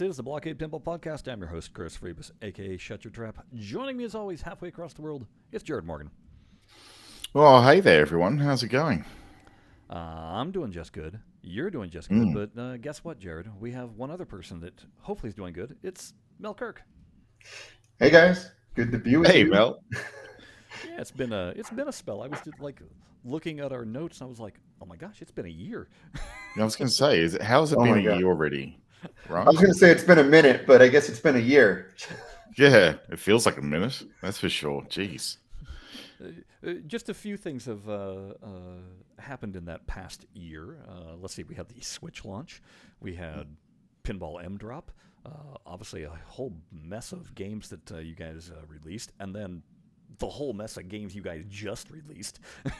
This is the BlahCade Pinball Podcast. I'm your host, Chris Freebus, aka Shut Your Trap. Joining me as always, halfway across the world, it's Jared Morgan. Well, hey there, everyone. How's it going? Uh, I'm doing just good. You're doing just good. Mm. But uh, guess what, Jared? We have one other person that hopefully is doing good. It's Mel Kirk. Hey guys, good to be with Hey, you. Mel. Yeah, it's been a it's been a spell. I was just like looking at our notes, and I was like, oh my gosh, it's been a year. I was going to say, is it, how's it Oh been a year already? Right? I was going to say it's been a minute, but I guess it's been a year. Yeah, it feels like a minute. That's for sure. Jeez. Uh, just a few things have uh, uh, happened in that past year. Uh, let's see, we had the Switch launch, we had Pinball M drop, uh, obviously a whole mess of games that uh, you guys uh, released, and then the whole mess of games you guys just released.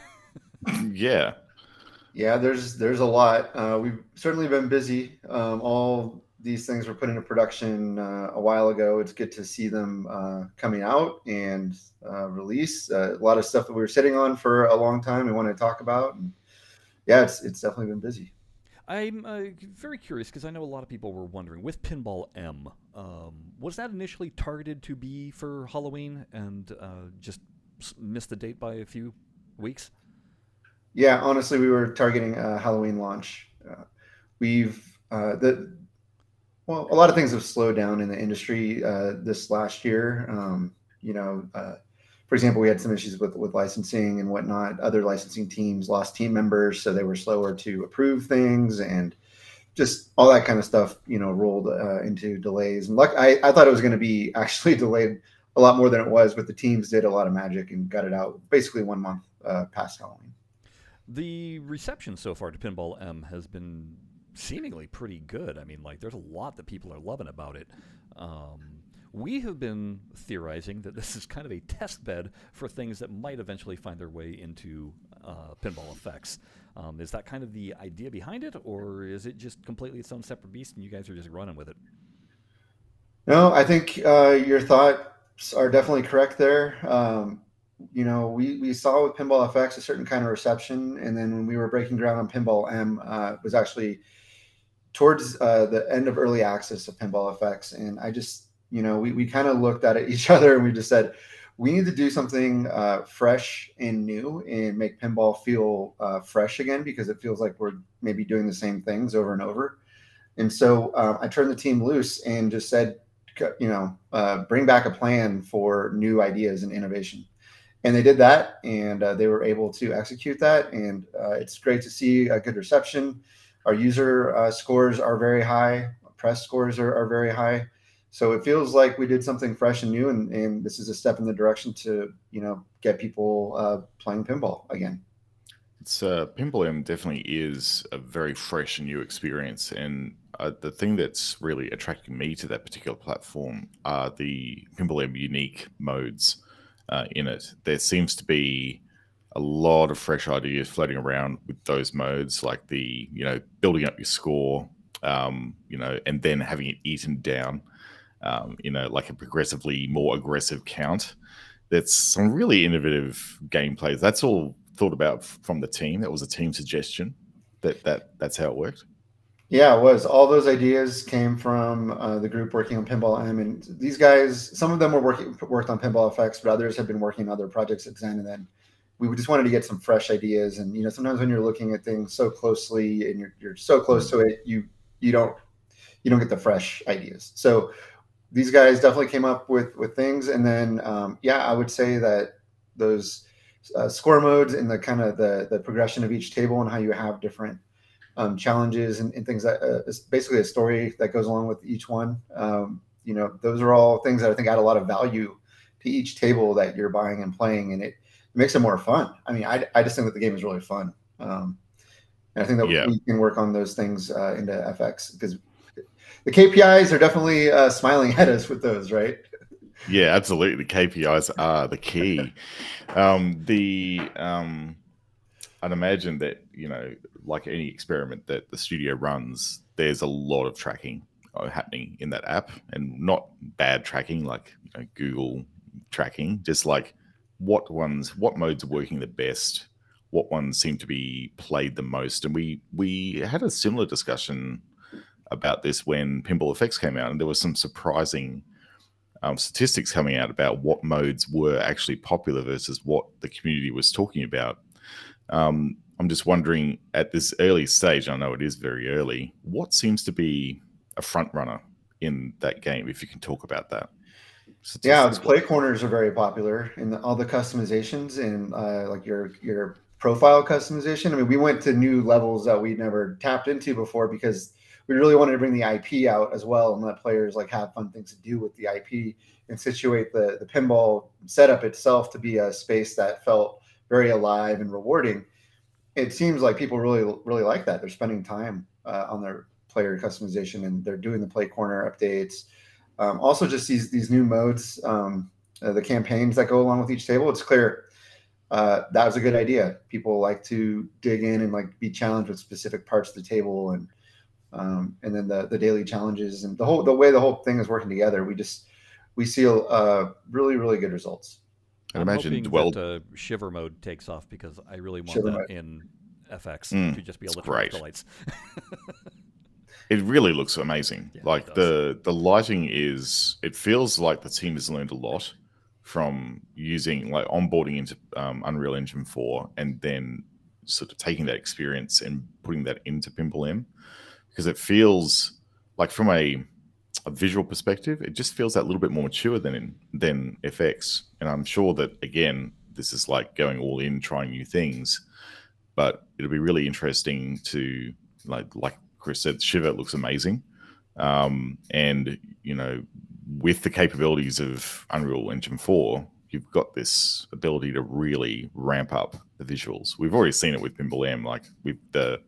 Yeah. Yeah, there's there's a lot. Uh, we've certainly been busy. Um, all these things were put into production uh, a while ago. It's good to see them uh, coming out and uh, release. Uh, a lot of stuff that we were sitting on for a long time. We wanted to talk about, and yeah, it's it's definitely been busy. I'm uh, very curious because I know a lot of people were wondering with Pinball M, um, was that initially targeted to be for Halloween and just missed the date by a few weeks? Yeah, honestly, we were targeting a Halloween launch. Uh, we've uh, the well, a lot of things have slowed down in the industry uh, this last year. Um, you know, uh, for example, we had some issues with with licensing and whatnot. Other licensing teams lost team members, so they were slower to approve things and just all that kind of stuff. You know, rolled uh, into delays. And luck, I, I thought it was going to be actually delayed a lot more than it was, but the teams did a lot of magic and got it out basically one month uh, past Halloween. The reception so far to Pinball M has been seemingly pretty good. I mean, like, there's a lot that people are loving about it. Um, we have been theorizing that this is kind of a test bed for things that might eventually find their way into uh, pinball effects. Um, is that kind of the idea behind it, or is it just completely its own separate beast and you guys are just running with it? No, I think uh, your thoughts are definitely correct there. Um, you know, we, we saw with Pinball FX a certain kind of reception, and then when we were breaking ground on Pinball M, uh, was actually towards uh, the end of early access of Pinball FX, and I just, you know, we, we kind of looked at each other and we just said, we need to do something uh, fresh and new and make pinball feel uh, fresh again because it feels like we're maybe doing the same things over and over. And so uh, I turned the team loose and just said, you know, uh, bring back a plan for new ideas and innovation. And they did that, and uh, they were able to execute that. And uh, it's great to see a good reception. Our user uh, scores are very high, press scores are, are very high. So it feels like we did something fresh and new, and, and this is a step in the direction to, you know, get people uh, playing pinball again. It's uh, Pinball M definitely is a very fresh and new experience, and uh, the thing that's really attracting me to that particular platform are the Pinball M unique modes uh, in it. There seems to be a lot of fresh ideas floating around with those modes, like the you know building up your score, um, you know, and then having it eaten down, um, you know, like a progressively more aggressive count. That's some really innovative gameplays. That's all thought about from the team. That was a team suggestion. That that that's how it worked. Yeah, it was. All those ideas came from uh, the group working on Pinball M, and these guys, some of them were working worked on Pinball FX, but others had been working on other projects at Zen. And then we just wanted to get some fresh ideas. And you know, sometimes when you're looking at things so closely and you're you're so close to it, you you don't you don't get the fresh ideas. So these guys definitely came up with with things. And then um, yeah, I would say that those uh, score modes and the kind of the the progression of each table and how you have different um, challenges and, and things that uh, it's basically a story that goes along with each one. Um, you know, those are all things that I think add a lot of value to each table that you're buying and playing, and it makes it more fun. I mean, I, I just think that the game is really fun. Um, and I think that Yeah. we can work on those things uh, into FX because the KPIs are definitely uh, smiling at us with those, right? Yeah, absolutely. The KPIs are the key. um, the um, I'd imagine that you know, like any experiment that the studio runs, there's a lot of tracking uh, happening in that app, and not bad tracking like you know, Google tracking, just like what ones, what modes are working the best, what ones seem to be played the most, and we we had a similar discussion about this when Pinball Effects came out, and there was some surprising um, statistics coming out about what modes were actually popular versus what the community was talking about. Um, I'm just wondering at this early stage, I know it is very early, what seems to be a front runner in that game, if you can talk about that? Yeah, the play corners are very popular and all the customizations and uh, like your your profile customization. I mean, we went to new levels that we never tapped into before because we really wanted to bring the IP out as well and let players like have fun things to do with the IP and situate the the pinball setup itself to be a space that felt very alive and rewarding. It seems like people really really like that. They're spending time uh, on their player customization and they're doing the play corner updates um, also, just these these new modes, um, uh, the campaigns that go along with each table. It's clear uh, that was a good idea. People like to dig in and like be challenged with specific parts of the table, and um, and then the the daily challenges and the whole the way the whole thing is working together. We just we see uh, really really good results. I imagine dwell that, uh, shiver mode takes off because I really want shiver that mode. in FX mm, to just be able to the lights. It really looks amazing. Yeah, like the the lighting is. It feels like the team has learned a lot from using like onboarding into um, Unreal Engine four and then sort of taking that experience and putting that into Pinball M because it feels like from a, a visual perspective, it just feels that little bit more mature than in, than FX. And I'm sure that again, this is like going all in, trying new things. But it'll be really interesting to like like Chris said, Shiver looks amazing. Um, and, you know, with the capabilities of Unreal Engine 4, you've got this ability to really ramp up the visuals. We've already seen it with Pinball M, like with the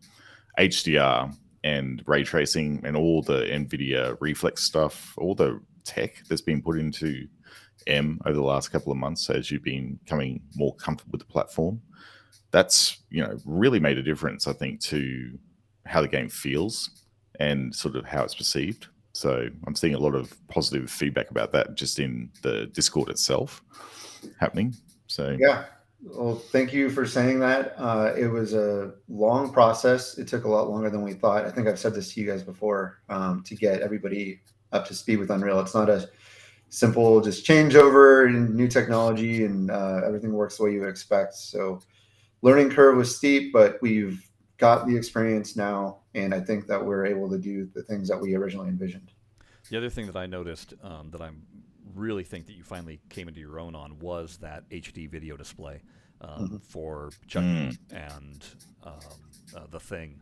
HDR and ray tracing and all the NVIDIA reflex stuff, all the tech that's been put into M over the last couple of months as you've been coming more comfortable with the platform. That's, you know, really made a difference, I think, to how the game feels and sort of how it's perceived. So I'm seeing a lot of positive feedback about that just in the Discord itself happening. So yeah, well, thank you for saying that. Uh, it was a long process. It took a lot longer than we thought. I think I've said this to you guys before um, to get everybody up to speed with Unreal. It's not a simple just changeover and new technology and uh, everything works the way you would expect. So learning curve was steep, but we've got the experience now, and I think that we're able to do the things that we originally envisioned. The other thing that I noticed um, that I really think that you finally came into your own on was that HD video display um, mm-hmm. for Chucky mm. and um, uh, the thing.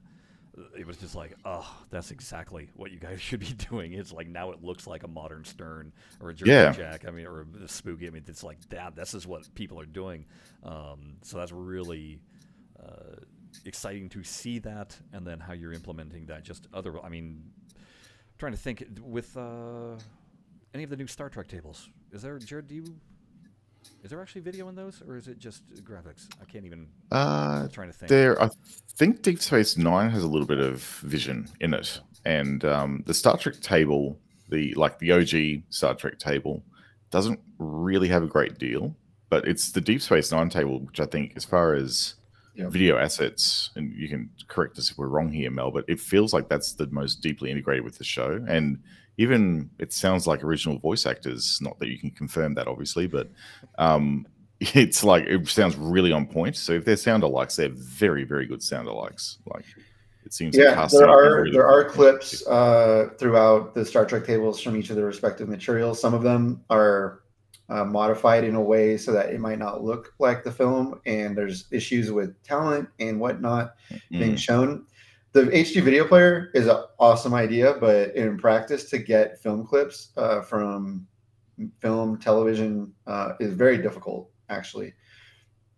It was just like, oh, that's exactly what you guys should be doing. It's like now it looks like a modern Stern or a yeah. Jack. I mean, or a Spooky. I mean, it's like, that. this is what people are doing. Um, so that's really uh, exciting to see that, and then how you're implementing that. Just other, I mean, trying to think with uh, any of the new Star Trek tables. Is there, Jared? Do you? Is there actually video in those, or is it just graphics? I can't even. Uh, trying to think. There, I think Deep Space Nine has a little bit of vision in it, and um, the Star Trek table, the like the OG Star Trek table, doesn't really have a great deal. But it's the Deep Space Nine table, which I think, as far as yep. video assets, and you can correct us if we're wrong here, Mel, but it feels like that's the most deeply integrated with the show. And even it sounds like original voice actors, not that you can confirm that obviously, but um, it's like it sounds really on point. So if they're sound alikes, they're very, very good sound alikes. Like it seems yeah, there are really there are clips uh, throughout the Star Trek tables from each of the respective materials. Some of them are uh, modified in a way so that it might not look like the film, and there's issues with talent and whatnot mm-hmm. being shown. The HD video player is an awesome idea, but in practice, to get film clips uh, from film television uh, is very difficult. Actually,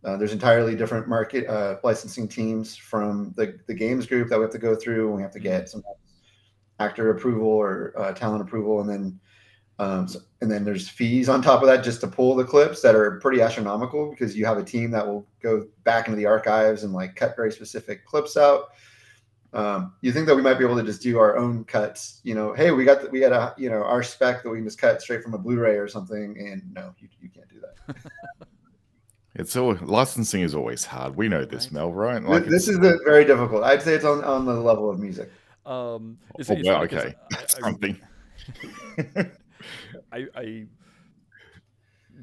uh, there's entirely different market uh, licensing teams from the the games group that we have to go through. And we have to get some actor approval or uh, talent approval, and then um, so, and then there's fees on top of that just to pull the clips that are pretty astronomical because you have a team that will go back into the archives and like cut very specific clips out. Um, you think that we might be able to just do our own cuts? You know, hey, we got the, we got a you know our spec that we can just cut straight from a Blu-ray or something, and no, you, you can't do that. It's all licensing is always hard. We know this, right. Mel, right? Like this is the, very difficult. I'd say it's on, on the level of music. Um, it's, oh, it's well, okay. I- That's I- something. I, I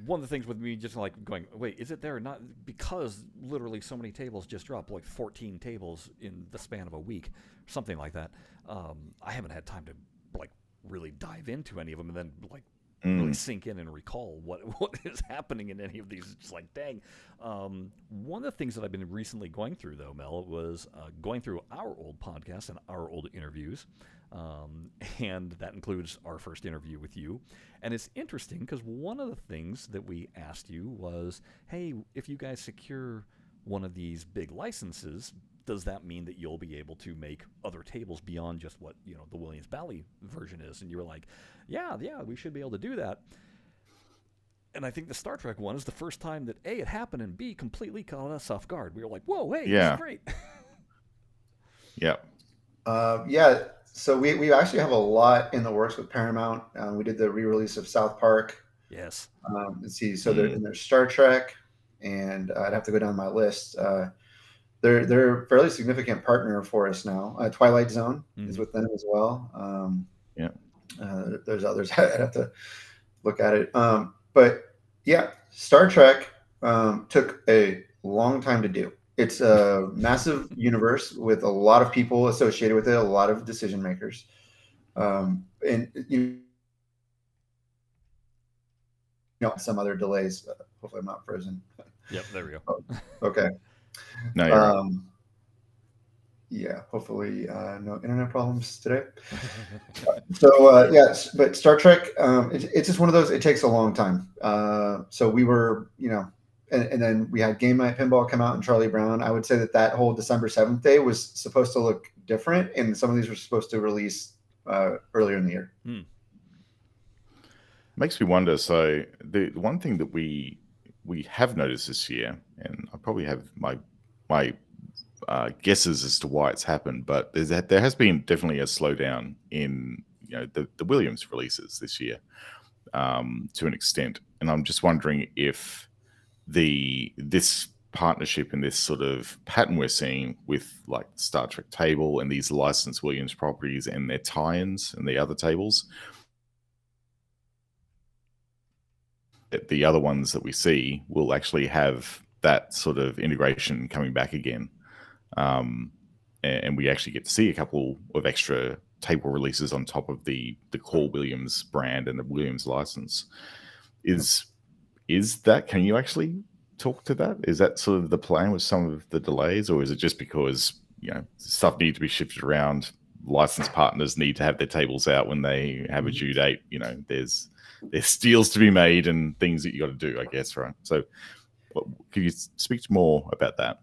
one of the things with me just like going, wait, is it there or not? Because literally so many tables just dropped, like 14 tables in the span of a week, something like that. Um, I haven't had time to like really dive into any of them and then like really Mm. sink in and recall what what is happening in any of these. It's just like, dang. Um, one of the things that I've been recently going through, though, Mel, was uh, going through our old podcasts and our old interviews, um, and that includes our first interview with you. And it's interesting because one of the things that we asked you was, hey, if you guys secure one of these big licenses, does that mean that you'll be able to make other tables beyond just what you know the Williams Bally version is? And you were like, yeah, yeah, we should be able to do that. And I think the Star Trek one is the first time that A, it happened, and B, completely caught us off guard. We were like, whoa, hey, this Yeah. is great. Yeah. Uh, yeah, so we, we actually have a lot in the works with Paramount. Um, we did the re-release of South Park. yes. Um, let's see, so there, Mm. and there's Star Trek, and uh, I'd have to go down my list. Uh, they're they're a fairly significant partner for us now. Uh, Twilight Zone is Mhm. with them as well. Um, Yeah. uh, there's others. I'd have to look at it. Um, but yeah, Star Trek um, took a long time to do. It's a massive universe with a lot of people associated with it, a lot of decision makers, um, and you know some other delays. Hopefully, I'm not frozen. Yep, there we go. Okay. No, you're right. Um, yeah. Hopefully, uh, no internet problems today. So uh, yes, but Star Trek, um, it, it's just one of those. It takes a long time. Uh, so we were, you know, and, and then we had Game Night Pinball come out and Charlie Brown. I would say that that whole December seventh day was supposed to look different, and some of these were supposed to release uh, earlier in the year. Makes me wonder. So the the one thing that we we have noticed this year, and I probably have my my uh, guesses as to why it's happened, but there's that there has been definitely a slowdown in you know the, the Williams releases this year um, to an extent, and I'm just wondering if the this partnership and this sort of pattern we're seeing with like Star Trek table and these licensed Williams properties and their tie-ins and the other tables the other ones that we see will actually have that sort of integration coming back again. Um, and, we actually get to see a couple of extra table releases on top of the the core Williams brand and the Williams license. Is is that can you actually talk to that? Is that sort of the plan with some of the delays, or is it just because you know stuff needs to be shifted around? Licensed partners need to have their tables out when they have a due date. You know, there's there's deals to be made and things that you got to do, I guess, right? So, could you speak more about that?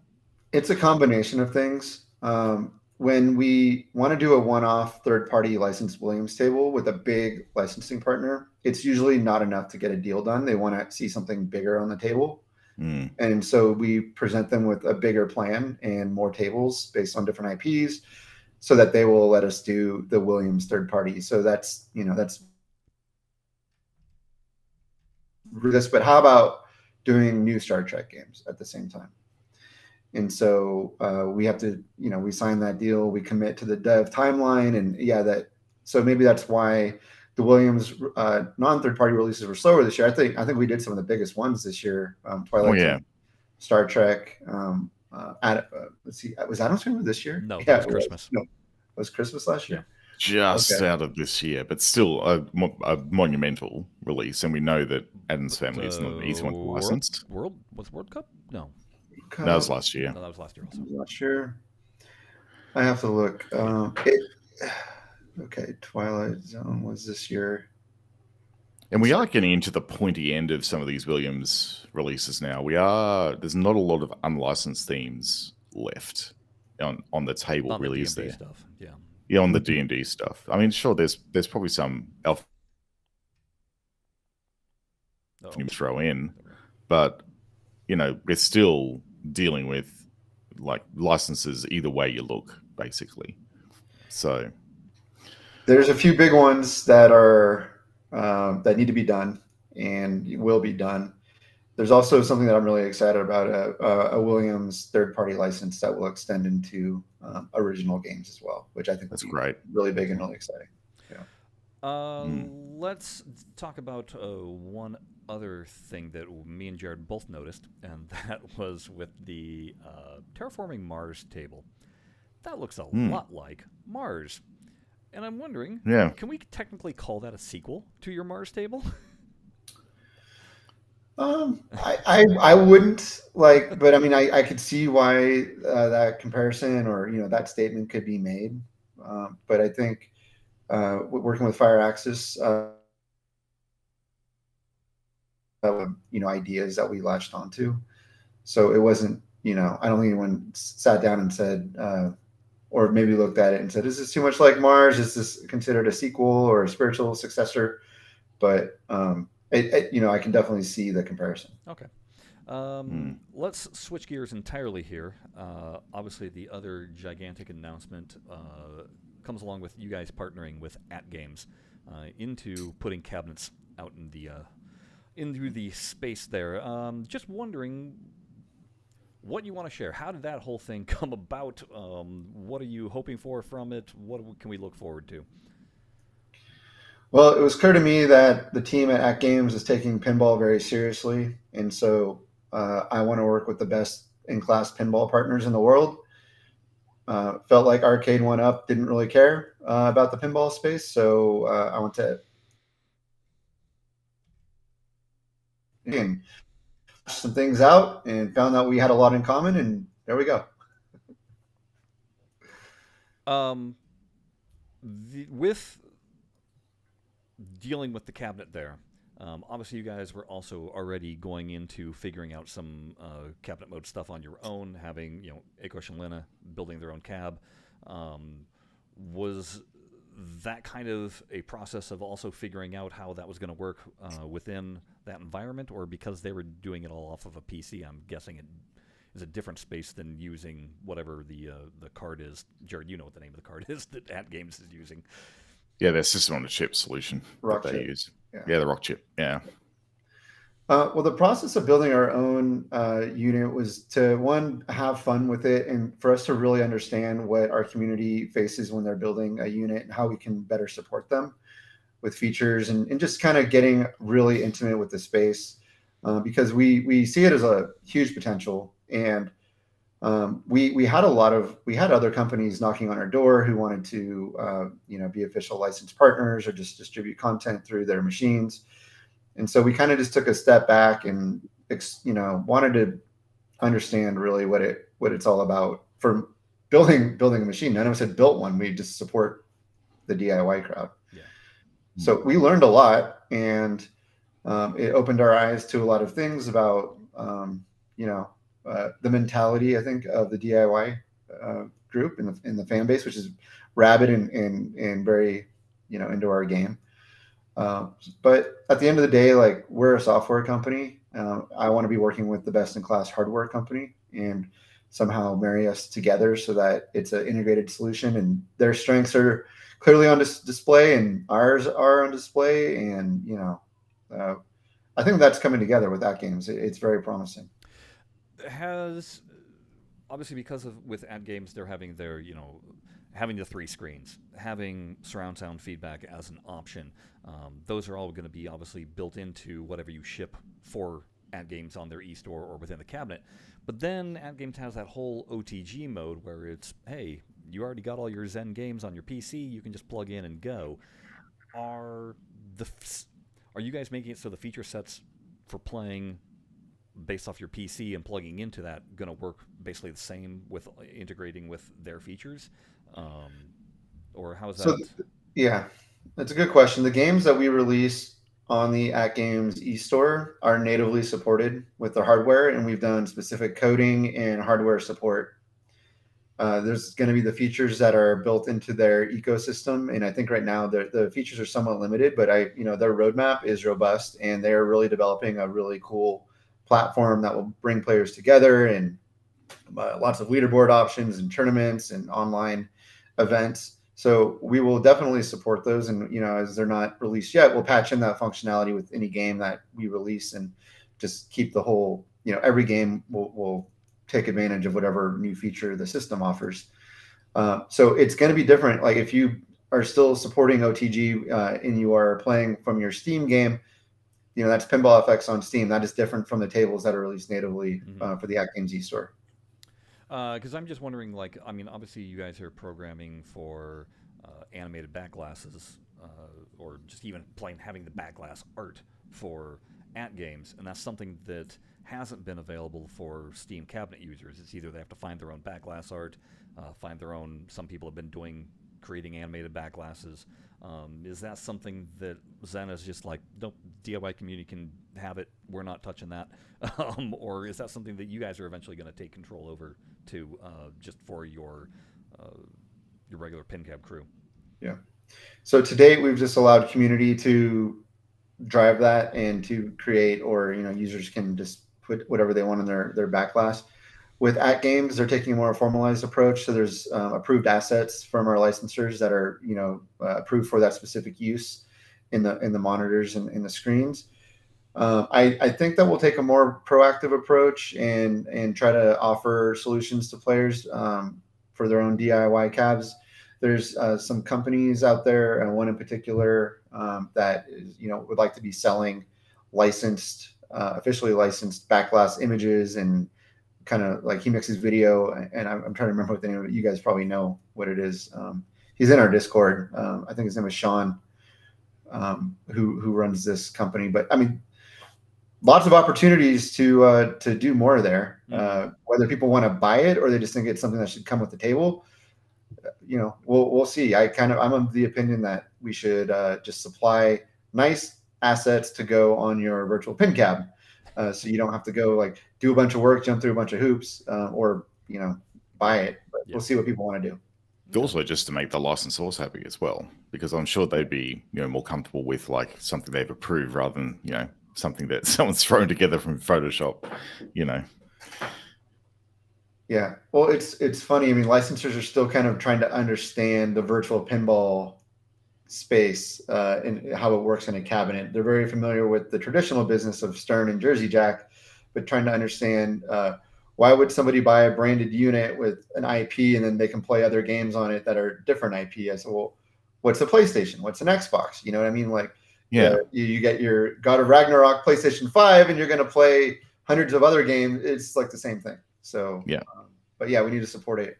It's a combination of things. Um, when we want to do a one-off third-party licensed Williams table with a big licensing partner, it's usually not enough to get a deal done. They want to see something bigger on the table, Mm, and so we present them with a bigger plan and more tables based on different IPs, so that they will let us do the Williams third-party. So that's you know that's this. But how about doing new Star Trek games at the same time? And so uh, we have to, you know, we sign that deal, we commit to the dev timeline, and yeah, that. So maybe that's why the Williams uh, non-third party releases were slower this year. I think I think we did some of the biggest ones this year. Um, Twilight, Oh, yeah. Star Trek. Um, uh, Ad, uh, let's see, was Addams Family this year? No, that yeah, was it Christmas. No, it was Christmas last year. just Okay. out of this year, but still a, a monumental release. And we know that Addams Family is not an easy one to Uh, license. World, World was World Cup? No, That was last year. no, that was last year also. I'm not sure. I have to look. Um, it, okay, Twilight Zone was this year. And we are getting into the pointy end of some of these Williams releases now. We are there's not a lot of unlicensed themes left on on the table, On really, the is there? stuff. Yeah. Yeah, on the D and D stuff. I mean, sure, there's there's probably some alpha Oh, you throw in, but you know, we're still dealing with like licenses either way you look, basically. So There's a few big ones that are um, that need to be done and will be done. there's also something that I'm really excited about a, a Williams third party license that will extend into um, original games as well, which I think that's great, really big and really exciting. Yeah. Uh, mm. Let's talk about uh, one other thing that me and Jared both noticed, and that was with the uh, terraforming Mars table. That looks a mm. lot like Mars. And I'm wondering, yeah. can we technically call that a sequel to your Mars table? Um, I, I, I wouldn't like, but I mean, I, I could see why uh, that comparison or you know that statement could be made. Um, but I think uh, working with Firaxis, uh, you know, ideas that we latched onto. So it wasn't, you know, I don't think anyone sat down and said, uh, or maybe looked at it and said, "Is this too much like Mars? Is this considered a sequel or a spiritual successor?" But um, it, it, you know, I can definitely see the comparison. Okay. Um, hmm. Let's switch gears entirely here. Uh, obviously, the other gigantic announcement uh, comes along with you guys partnering with AtGames uh, into putting cabinets out in the uh, into the space there. Um, just wondering what you want to share. How did that whole thing come about? Um, what are you hoping for from it? What can we look forward to? Well, it was clear to me that the team at AtGames is taking pinball very seriously, and so uh, I want to work with the best in-class pinball partners in the world. Uh, felt like Arcade1Up didn't really care uh, about the pinball space, so uh, I went to and some things out and found out we had a lot in common, and there we go. Um, the, with dealing with the cabinet there. Um, obviously, you guys were also already going into figuring out some uh, cabinet mode stuff on your own, having you know Akosh and Lena building their own cab. Um, was that kind of a process of also figuring out how that was going to work uh, within that environment, or because they were doing it all off of a PC? I'm guessing it is a different space than using whatever the uh, the card is. Jared, you know what the name of the card is that AtGames is using. Yeah, their system on a chip solution rock that they chip. use. Yeah. yeah. the Rockchip. Yeah. Uh, well, the process of building our own uh, unit was to one have fun with it, and for us to really understand what our community faces when they're building a unit and how we can better support them with features and, and just kind of getting really intimate with the space uh, because we we see it as a huge potential and um, we we had a lot of we had other companies knocking on our door who wanted to uh, you know be official licensed partners or just distribute content through their machines, and so we kind of just took a step back and you know wanted to understand really what it what it's all about for building building a machine. None of us had built one. We just support the DIY crowd. Yeah. So we learned a lot, and um, it opened our eyes to a lot of things about um, you know uh, the mentality I think of the DIY uh, group in the in the fan base, which is rabid and and, and very you know into our game. Uh, but at the end of the day, like we're a software company. Uh, I want to be working with the best in class hardware company and somehow marry us together so that it's an integrated solution. And their strengths are clearly on dis- display, and ours are on display. And you know, uh, I think that's coming together with AtGames. It, it's very promising has obviously because of with AtGames, they're having their you know having the three screens having surround sound feedback as an option um, those are all going to be obviously built into whatever you ship for AtGames on their e-store or within the cabinet but then AtGames has that whole otg mode where it's hey you already got all your zen games on your pc you can just plug in and go are the are you guys making it so the feature sets for playing based off your PC and plugging into that going to work basically the same with integrating with their features? Um, or how is that? So, yeah, that's a good question. The games that we release on the At AtGames eStore are natively supported with the hardware, and we've done specific coding and hardware support. Uh, there's going to be the features that are built into their ecosystem, and I think right now the features are somewhat limited, but I, you know, their roadmap is robust, and they are really developing a really cool platform that will bring players together and uh, lots of leaderboard options and tournaments and online events. So we will definitely support those. And you know, as they're not released yet, we'll patch in that functionality with any game that we release and just keep the whole you know every game will, will take advantage of whatever new feature the system offers. Uh, so it's going to be different. Like if you are still supporting OTG uh, and you are playing from your Steam game, you know that's Pinball FX on Steam. That is different from the tables that are released natively mm-hmm. uh, for the AtGames store. Because uh, I'm just wondering, like, I mean, obviously you guys are programming for uh, animated back glasses, uh, or just even playing having the back glass art for AtGames, and that's something that hasn't been available for Steam cabinet users. It's either they have to find their own back glass art, uh, find their own. Some people have been doing creating animated back glasses. Um, is that something that Zen is just like, nope, DIY community can have it. We're not touching that, um, or is that something that you guys are eventually going to take control over to uh, just for your uh, your regular PinCab crew? Yeah. So to date, we've just allowed community to drive that and to create, or you know, users can just put whatever they want in their their back glass. AtGames they're taking a more formalized approach. So there's um, approved assets from our licensors that are you know uh, approved for that specific use in the in the monitors and in the screens. Uh, I, I think that we'll take a more proactive approach and and try to offer solutions to players um, for their own DIY cabs. There's uh, some companies out there, and one in particular um, that is, you know would like to be selling licensed, uh, officially licensed backglass images and kind of like he mixes video. And I'm, I'm, trying to remember what the name of it. You guys probably know what it is. Um, he's in our Discord. Um, I think his name is Sean, um, who who runs this company. But I mean, lots of opportunities to uh, to do more there. Mm-hmm. Uh, whether people want to buy it or they just think it's something that should come with the table, you know, we'll we'll see. I kind of I'm of the opinion that we should uh, just supply nice assets to go on your virtual pin cab, uh, so you don't have to go like do a bunch of work, jump through a bunch of hoops, uh, or you know, buy it. But yeah. we'll see what people want to do. Also, just to make the licensors happy as well, because I'm sure they'd be you know more comfortable with like something they've approved rather than you know something that someone's thrown together from Photoshop, you know. Yeah, well, it's it's funny. I mean, licensors are still kind of trying to understand the virtual pinball space uh, and how it works in a cabinet. They're very familiar with the traditional business of Stern and Jersey Jack, but trying to understand uh, why would somebody buy a branded unit with an IP and then they can play other games on it that are different IP? I said, well, what's a PlayStation? What's an Xbox? You know what I mean? Like, yeah, uh, you, you get your God of Ragnarok PlayStation Five, and you're going to play hundreds of other games. It's like the same thing. So yeah, um, but yeah, we need to support it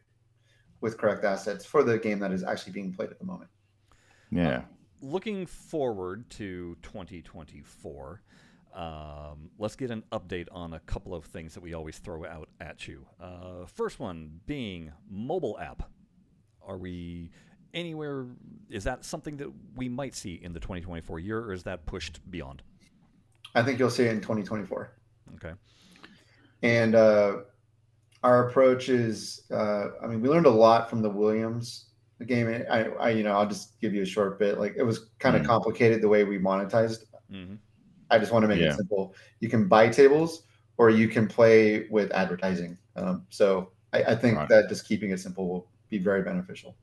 with correct assets for the game that is actually being played at the moment. Yeah. Uh, looking forward to 2024. Um, let's get an update on a couple of things that we always throw out at you. Uh, first one being mobile app. Are we anywhere? Is that something that we might see in the 2024 year, or is that pushed beyond? I think you'll see it in 2024. Okay. And uh, our approach is, uh, I mean, we learned a lot from the Williams game. I, I, you know, I'll just give you a short bit. Like it was kind of mm-hmm. complicated the way we monetized. Mm-hmm. I just want to make yeah. it simple. You can buy tables or you can play with advertising. Um, so I, I think right. that just keeping it simple will be very beneficial.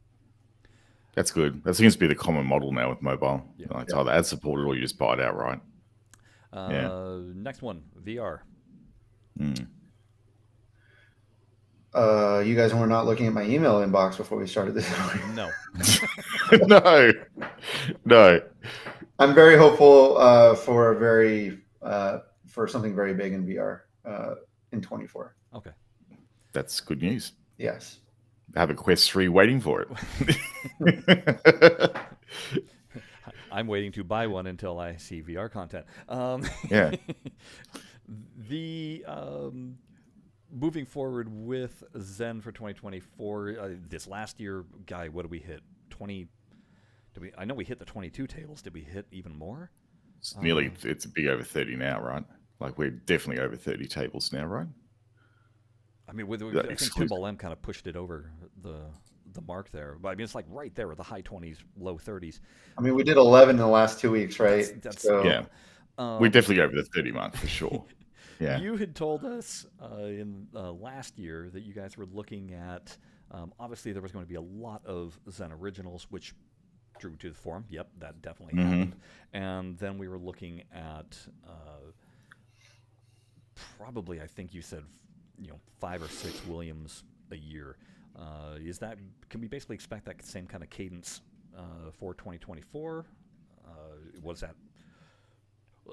That's good. That seems to be the common model now with mobile. Yeah. Like it's either ad supported or you just buy it outright. Uh, yeah. Next one, VR. Mm. Uh, you guys were not looking at my email inbox before we started this. no. no. No. I'm very hopeful uh, for a very uh, for something very big in VR uh, in 24. Okay. That's good news. Yes. I have a Quest 3 waiting for it. I'm waiting to buy one until I see VR content. Um, yeah. the um, moving forward with Zen for 2024, uh, this last year, guy, what did we hit? 20. Did we? I know we hit the 22 tables. Did we hit even more? It's nearly. Um, it's a big over 30 now, right? Like we're definitely over 30 tables now, right? I mean, with, with I think Pinball M kind of pushed it over the the mark there, but I mean, it's like right there with the high 20s, low 30s. I mean, we did 11 in the last two weeks, right? That's, that's so, yeah. Um, we're definitely over the 30 mark for sure. Yeah. You had told us uh, in uh, last year that you guys were looking at. Um, obviously, there was going to be a lot of Zen originals, which drew to the forum. Yep, that definitely mm-hmm. happened. And then we were looking at uh, probably, I think you said, you know, five or six Williams a year. Uh, is that can we basically expect that same kind of cadence uh, for 2024? Uh, was that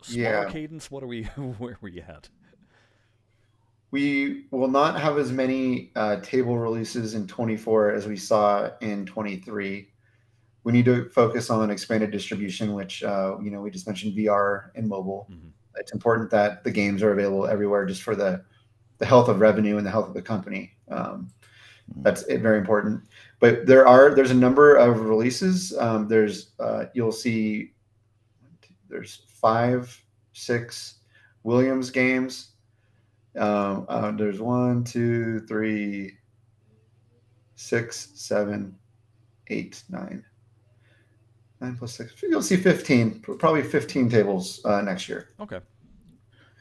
smaller Yeah. cadence? What are we? Where are we at? We will not have as many uh, table releases in 24 as we saw in 23. We need to focus on expanded distribution, which uh, you know we just mentioned VR and mobile. Mhm. It's important that the games are available everywhere, just for the the health of revenue and the health of the company. Um, that's it, very important. But there are there's a number of releases. Um, there's uh, you'll see there's five, six Williams games. Um, uh, there's one, two, three, six, seven, eight, nine. Nine plus six. You'll see 15, probably 15 tables uh, next year. Okay.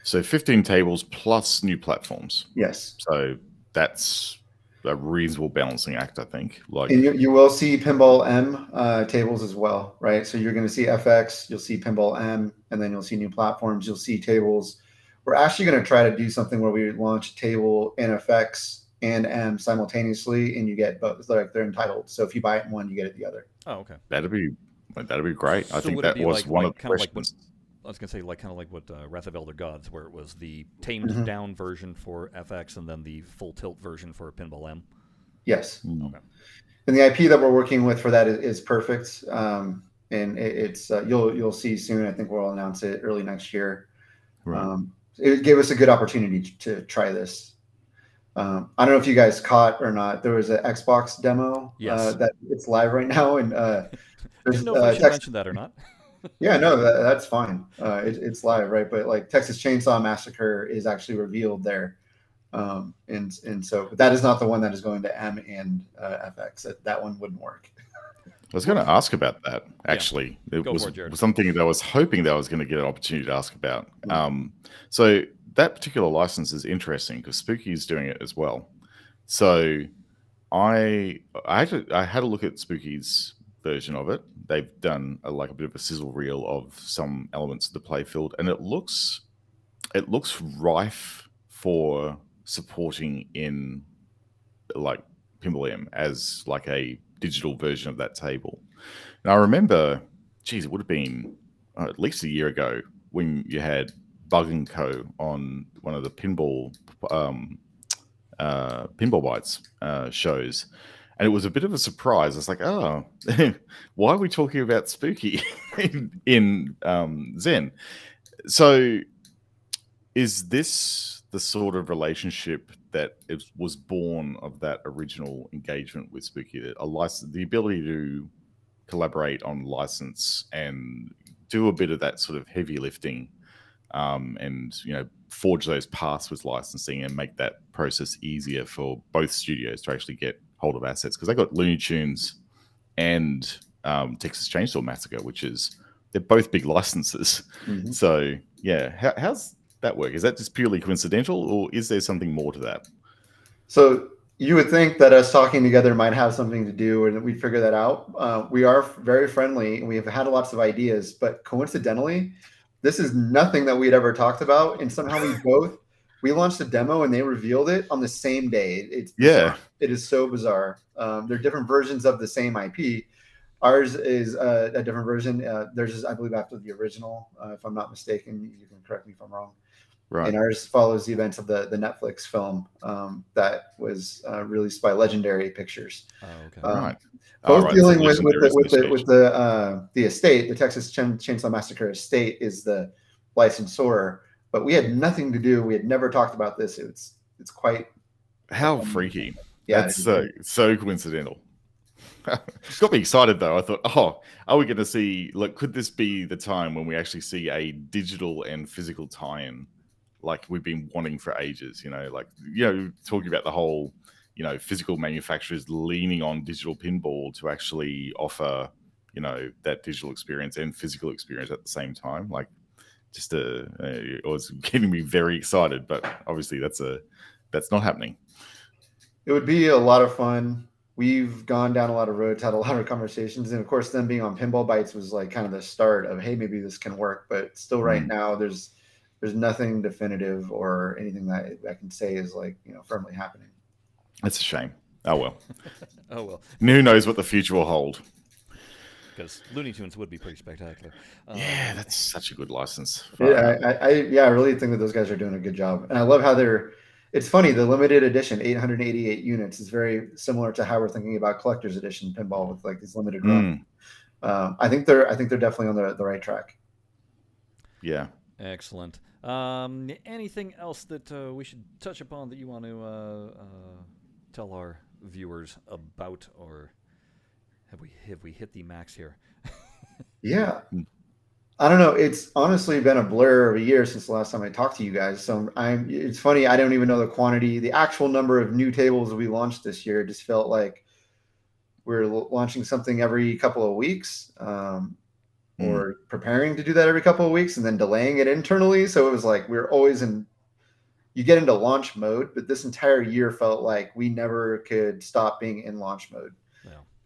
So 15 tables plus new platforms. Yes. So that's a reasonable balancing act, I think. Like, And you, you will see Pinball M uh, tables as well, right? So you're going to see FX, you'll see Pinball M, and then you'll see new platforms. You'll see tables. We're actually going to try to do something where we launch table and FX and M simultaneously, and you get both. Like they're entitled. So if you buy it in one, you get it the other. Oh, okay. that'd be that'd be great. I think that was like- one like- of the kinda like questions. I was gonna say like kind of like what uh, Wrath of Elder Gods, where it was the tamed Mhm. down version for FX and then the full tilt version for Pinball M. Yes. Mm. And the IP that we're working with for that is, is perfect. Um, and it, it's uh, you'll you'll see soon. I think we'll announce it early next year. Right. Um, it gave us a good opportunity to try this. Um, I don't know if you guys caught or not. There was an Xbox demo uh, that it's live right now, and uh, there's Didn't know if uh, I should mention that or not. yeah, no, that, that's fine. Uh, it, it's live, right? But like Texas Chainsaw Massacre is actually revealed there, um, and and so but that is not the one that is going to M and uh, FX. That, that one wouldn't work. I was going to ask about that. Actually, it Go was for it, something that I was hoping that I was going to get an opportunity to ask about. Mm. Um, so that particular license is interesting because Spooky is doing it as well. So I I had to, I had a look at Spooky's version of it. They've done a, like a bit of a sizzle reel of some elements of the playfield, and it looks it looks rife for supporting in like Pinball M as like a digital version of that table. And I remember, geez, it would have been uh, at least a year ago when you had Bug and Co on one of the pinball um, uh, pinball bites uh, shows, and it was a bit of a surprise. It's like, oh, why are we talking about spooky in, in um, Zen? So, is this the sort of relationship that is, was born of that original engagement with Spooky? A license, the ability to collaborate on license and do a bit of that sort of heavy lifting, um, and you know, forge those paths with licensing and make that process easier for both studios to actually get hold of assets because they got Looney Tunes and um, Texas Chainsaw Massacre, which is they're both big licenses. Mhm. So yeah, how, how's that work? Is that just purely coincidental, or is there something more to that? So you would think that us talking together might have something to do, and we'd figure that out. Uh, we are very friendly, and we have had lots of ideas, but coincidentally, this is nothing that we'd ever talked about, and somehow we both we launched a demo and they revealed it on the same day. It's Yeah. It is so bizarre. Um, they're different versions of the same IP. Ours is uh, a different version. Uh, theirs is, I believe, after the original, uh, if I'm not mistaken. You can correct me if I'm wrong Right. and ours follows the events of the the Netflix film um, that was uh, released by Legendary Pictures. Oh, okay. Um, right. Both right, dealing so with with the, with the with the uh, the estate, the Texas Chain- Chainsaw Massacre estate is the licensor, but we had nothing to do. We had never talked about this. It's it's quite How freaky. Yeah. That's so so coincidental. It's got me excited though. I thought, oh, are we going to see? Like, could this be the time when we actually see a digital and physical tie-in, like we've been wanting for ages? You know, like you know, talking about the whole, you know, physical manufacturers leaning on digital pinball to actually offer, you know, that digital experience and physical experience at the same time. Like, just a, uh, it was getting me very excited. But obviously, that's a that's not happening. It would be a lot of fun. We've gone down a lot of roads, had a lot of conversations, and of course, them being on Pinball Bites was like kind of the start of hey, maybe this can work. But still, right Mhm. now, there's there's nothing definitive or anything that I can say is like you know firmly happening. It's a shame. Oh well. oh well. Who knows what the future will hold? Because Looney Tunes would be pretty spectacular. Um, yeah, that's such a good license. Yeah, I, I, yeah, I really think that those guys are doing a good job, and I love how they're. It's funny the limited edition, 888 units, is very similar to how we're thinking about collector's edition pinball with like these limited run. Mm. Um, I think they're I think they're definitely on the, the right track. Yeah. Excellent. Um, anything else that uh, we should touch upon that you want to uh, uh, tell our viewers about, or have we have we hit the max here? yeah, I don't know. It's honestly been a blur of a year since the last time I talked to you guys. So I'm. It's funny. I don't even know the quantity, the actual number of new tables we launched this year. It just felt like we're launching something every couple of weeks. Um, mm. or preparing to do that every couple of weeks and then delaying it internally. So it was like we are always in you get into launch mode, but this entire year felt like we never could stop being in launch mode.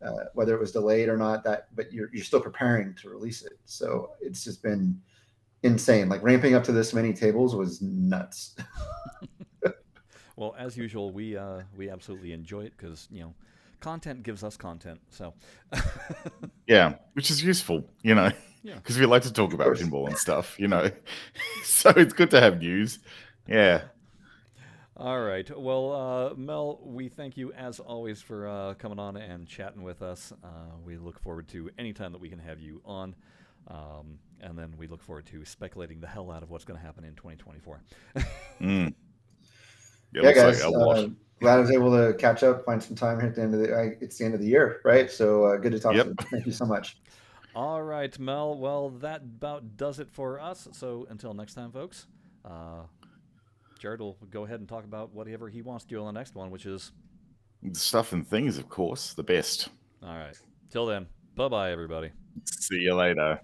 Yeah. Uh, whether it was delayed or not, that but you're you're still preparing to release it. So it's just been insane. Like ramping up to this many tables was nuts. well, as usual, we uh, we absolutely enjoy it because you know content gives us content. So, yeah, which is useful, you know, because yeah. we like to talk about pinball and stuff, you know. so it's good to have news. Yeah. All right. Well, uh, Mel, we thank you as always for uh, coming on and chatting with us. Uh, we look forward to any time that we can have you on. Um, and then we look forward to speculating the hell out of what's going to happen in 2024. mm. Yeah, guys. Like glad I was able to catch up, find some time here at the end of the. It's the end of the year, right? So uh, good to talk yep. to you. Thank you so much. All right, Mel. Well, that about does it for us. So until next time, folks. Jared will go ahead and talk about whatever he wants to do on the next one, which is stuff and things, of course, the best. All right. Till then, bye bye, everybody. See you later.